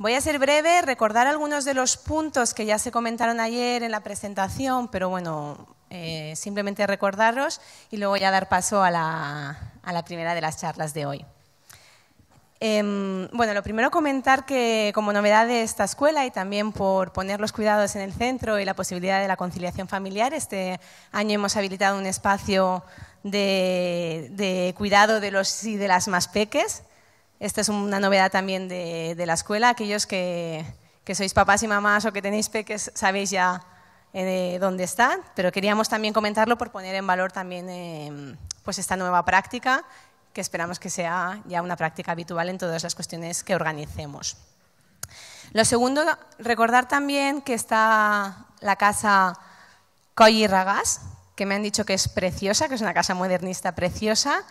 Voy a ser breve, recordar algunos de los puntos que ya se comentaron ayer en la presentación, pero bueno, eh, simplemente recordarlos y luego ya dar paso a la, a la primera de las charlas de hoy. Em, bueno, lo primero comentar que como novedad de esta escuela y también por poner los cuidados en el centro y la posibilidad de la conciliación familiar, este año hemos habilitado un espacio de, cuidado de los y de las más peques. Esta es una novedad también de, la escuela. Aquellos que, sois papás y mamás o que tenéis peques sabéis ya eh, dónde están, pero queríamos también comentarlo por poner en valor también em, pues esta nueva práctica que esperamos que sea ya una práctica habitual en todas las cuestiones que organicemos. Lo segundo, recordar también que está la casa Coy Ragas, que me han dicho que es preciosa, que es una casa modernista preciosa,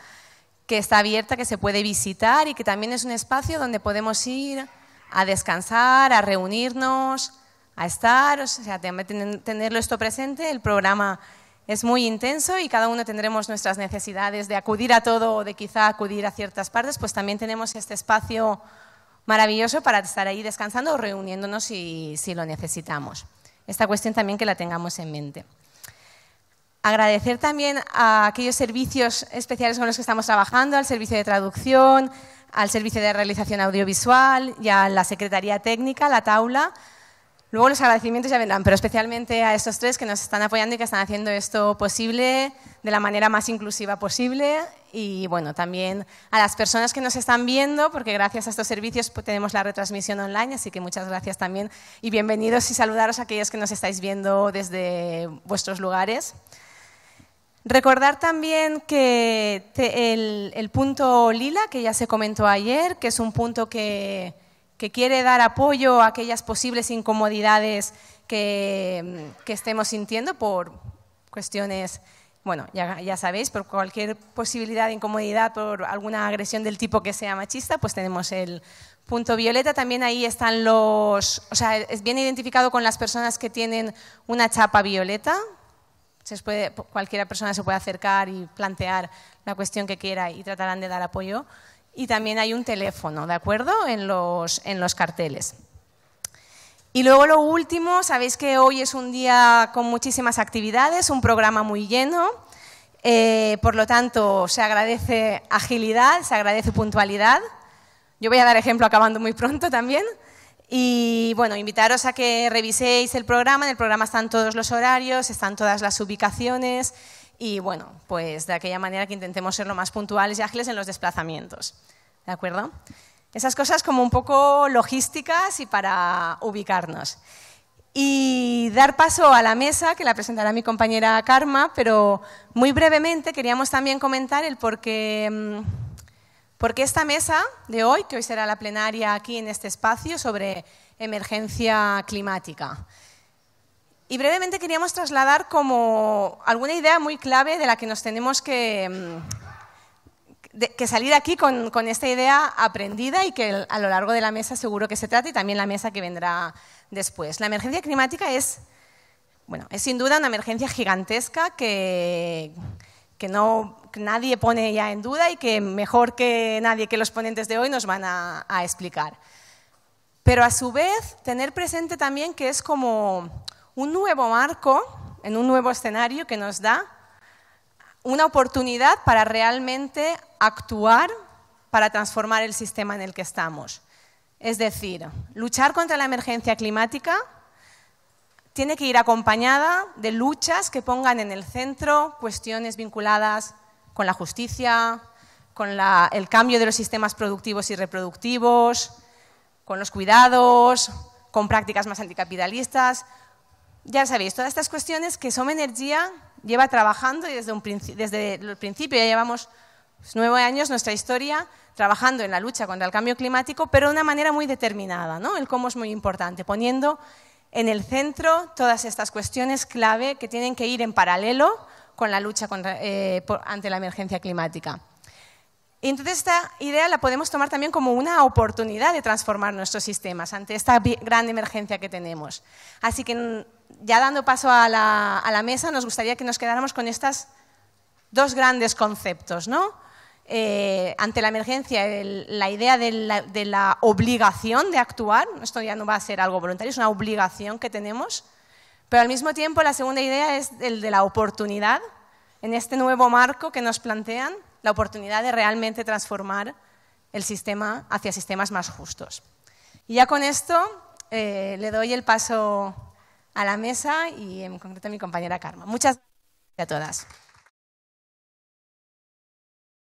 que está abierta, que se puede visitar y que también es un espacio donde podemos ir a descansar, a reunirnos, a estar, o sea, tenerlo esto presente. El programa es muy intenso y cada uno tendremos nuestras necesidades de acudir a todo o de quizá acudir a ciertas partes, pues también tenemos este espacio maravilloso para estar ahí descansando o reuniéndonos si, si lo necesitamos. Esta cuestión también que la tengamos en mente. Agradecer también a aquellos servicios especiales con los que estamos trabajando, al servicio de traducción, al servicio de realización audiovisual y a la Secretaría Técnica, la Taula, Luego los agradecimientos ya vendrán, pero especialmente a estos tres que nos están apoyando y que están haciendo esto posible de la manera más inclusiva posible. Y bueno, también a las personas que nos están viendo, porque gracias a estos servicios pues, tenemos la retransmisión online, así que muchas gracias también. Y bienvenidos y saludaros a aquellos que nos estáis viendo desde vuestros lugares. Recordar también que el, el punto lila, que ya se comentó ayer, que es un punto que que quiere dar apoyo a aquellas posibles incomodidades que, estemos sintiendo por cuestiones, bueno, ya, ya, sabéis, por cualquier posibilidad de incomodidad, por alguna agresión del tipo que sea machista, pues tenemos el punto violeta. También ahí están los, o sea, es bien identificado con las personas que tienen una chapa violeta. Se cualquiera persona se puede acercar y plantear la cuestión que quiera y tratarán de dar apoyo y también hay un teléfono, ¿de acuerdo? En los, en los carteles. Y luego lo último, sabéis que hoy es un día con muchísimas actividades, un programa muy lleno, eh, por lo tanto se agradece agilidad, se agradece puntualidad. Yo voy a dar ejemplo acabando muy pronto también. Y bueno, invitaros a que reviséis el programa. En el programa están todos los horarios, están todas las ubicaciones y bueno, pues de aquella manera que intentemos ser lo más puntuales y ágiles en los desplazamientos. ¿De acuerdo? Esas cosas como un poco logísticas y para ubicarnos. Y dar paso a la mesa, que la presentará mi compañera Karma, pero muy brevemente queríamos también comentar el por qué, por qué esta mesa de hoy, que hoy será la plenaria aquí en este espacio sobre emergencia climática. Y brevemente queríamos trasladar como alguna idea muy clave de la que nos tenemos que, mm, salir aquí con, con, esta idea aprendida y que a lo largo de la mesa seguro que se trata y también la mesa que vendrá después. La emergencia climática es, bueno, es sin duda una emergencia gigantesca que, que no nadie pone ya en duda y que mejor que nadie que los ponentes de hoy nos van a explicar. Pero a su vez, tener presente también que es como un nuevo marco, en un nuevo escenario que nos da una oportunidad para realmente actuar para transformar el sistema en el que estamos. Es decir, luchar contra la emergencia climática tiene que ir acompañada de luchas que pongan en el centro cuestiones vinculadas con la justicia, con el cambio de los sistemas productivos y reproductivos, con los cuidados, con prácticas más anticapitalistas, ya sabéis, todas estas cuestiones que Soma Energía lleva trabajando y desde, desde el principio, ya llevamos nueve años nuestra historia trabajando en la lucha contra el cambio climático, pero de una manera muy determinada. ¿no? El cómo es muy importante, poniendo en el centro todas estas cuestiones clave que tienen que ir en paralelo con la lucha eh, ante la emergencia climática. Y entonces esta idea la podemos tomar también como una oportunidad de transformar nuestros sistemas ante esta gran emergencia que tenemos. Así que ya dando paso a la, mesa, nos gustaría que nos quedáramos con estos dos grandes conceptos. ¿no? Eh, ante la emergencia la idea de la, obligación de actuar, esto ya no va a ser algo voluntario, es una obligación que tenemos, pero al mismo tiempo la segunda idea es el de la oportunidad en este nuevo marco que nos plantean, la oportunidad de realmente transformar el sistema hacia sistemas más justos. Y ya con esto eh, le doy el paso a la mesa y en concreto a mi compañera Karma. Muchas gracias a todas.